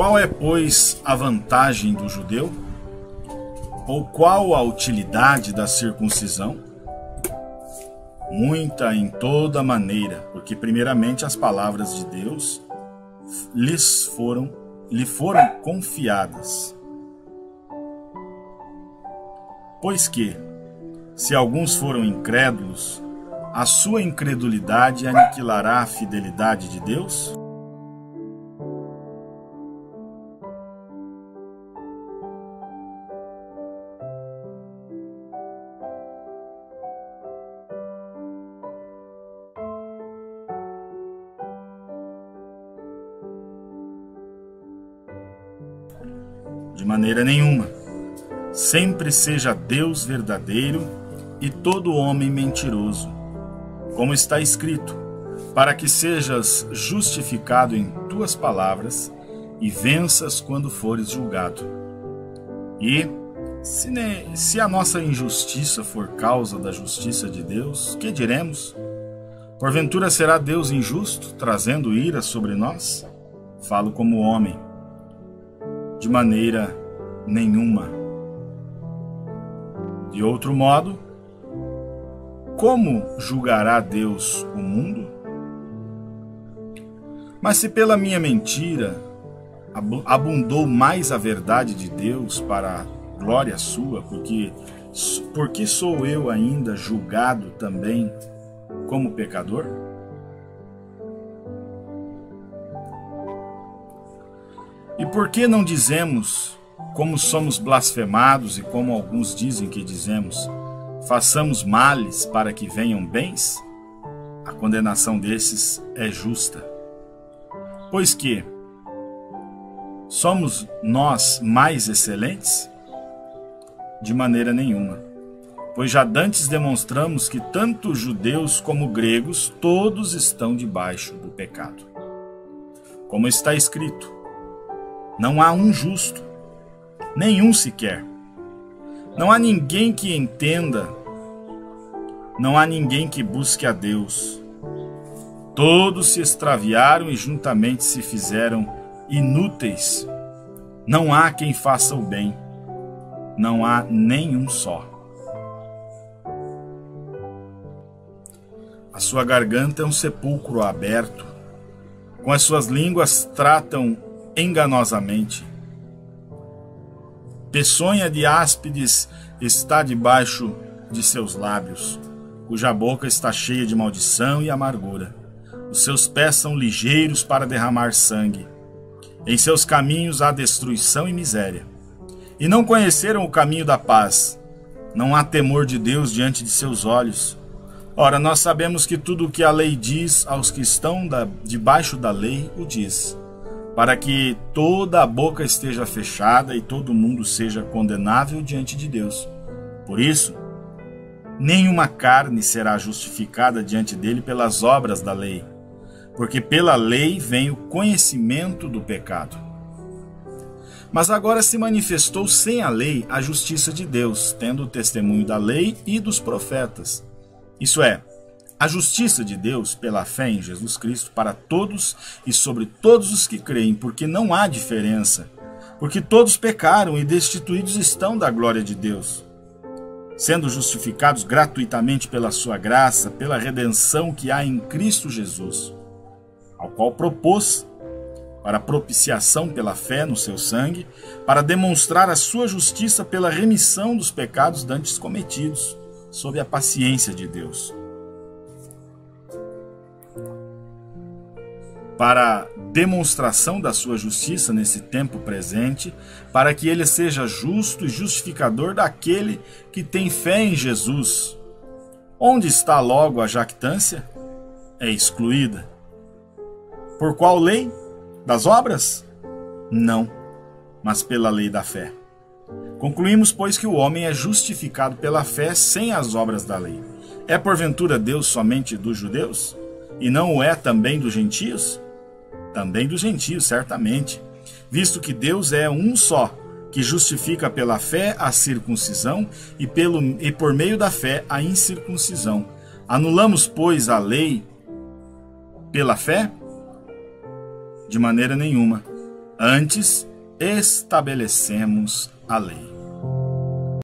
Qual é, pois, a vantagem do judeu? Ou qual a utilidade da circuncisão? Muita em toda maneira, porque primeiramente as palavras de Deus lhes foram lhe foram confiadas. Pois que, se alguns foram incrédulos, a sua incredulidade aniquilará a fidelidade de Deus? De maneira nenhuma. Sempre seja Deus verdadeiro e todo homem mentiroso. Como está escrito: para que sejas justificado em tuas palavras e venças quando fores julgado. E, se, ne, se a nossa injustiça for causa da justiça de Deus, que diremos? Porventura será Deus injusto, trazendo ira sobre nós? Falo como homem de maneira nenhuma. De outro modo, como julgará Deus o mundo? Mas se pela minha mentira abundou mais a verdade de Deus para a glória sua, porque porque sou eu ainda julgado também como pecador? Por que não dizemos, como somos blasfemados e como alguns dizem que dizemos, façamos males para que venham bens? A condenação desses é justa. Pois que somos nós mais excelentes? De maneira nenhuma. Pois já dantes demonstramos que tanto judeus como gregos todos estão debaixo do pecado. Como está escrito: não há um justo, nenhum sequer. Não há ninguém que entenda, não há ninguém que busque a Deus. Todos se extraviaram e juntamente se fizeram inúteis. Não há quem faça o bem, não há nenhum só. A sua garganta é um sepulcro aberto, com as suas línguas tratam enganosamente. Peçonha de áspides está debaixo de seus lábios, cuja boca está cheia de maldição e amargura. Os seus pés são ligeiros para derramar sangue. Em seus caminhos há destruição e miséria. E não conheceram o caminho da paz. Não há temor de Deus diante de seus olhos. Ora, nós sabemos que tudo o que a lei diz aos que estão da, debaixo da lei, o diz para que toda a boca esteja fechada e todo mundo seja condenável diante de Deus. Por isso, nenhuma carne será justificada diante dele pelas obras da lei, porque pela lei vem o conhecimento do pecado. Mas agora se manifestou sem a lei a justiça de Deus, tendo o testemunho da lei e dos profetas. Isso é, a justiça de Deus pela fé em Jesus Cristo para todos e sobre todos os que creem, porque não há diferença, porque todos pecaram e destituídos estão da glória de Deus, sendo justificados gratuitamente pela sua graça, pela redenção que há em Cristo Jesus, ao qual propôs para propiciação pela fé no seu sangue, para demonstrar a sua justiça pela remissão dos pecados dantes cometidos, sob a paciência de Deus para demonstração da sua justiça nesse tempo presente, para que ele seja justo e justificador daquele que tem fé em Jesus. Onde está logo a jactância? É excluída. Por qual lei? Das obras? Não, mas pela lei da fé. Concluímos, pois, que o homem é justificado pela fé sem as obras da lei. É porventura Deus somente dos judeus? E não o é também dos gentios? Também dos gentios, certamente, visto que Deus é um só, que justifica pela fé a circuncisão e, pelo, e por meio da fé a incircuncisão. Anulamos, pois, a lei pela fé? De maneira nenhuma. Antes, estabelecemos a lei.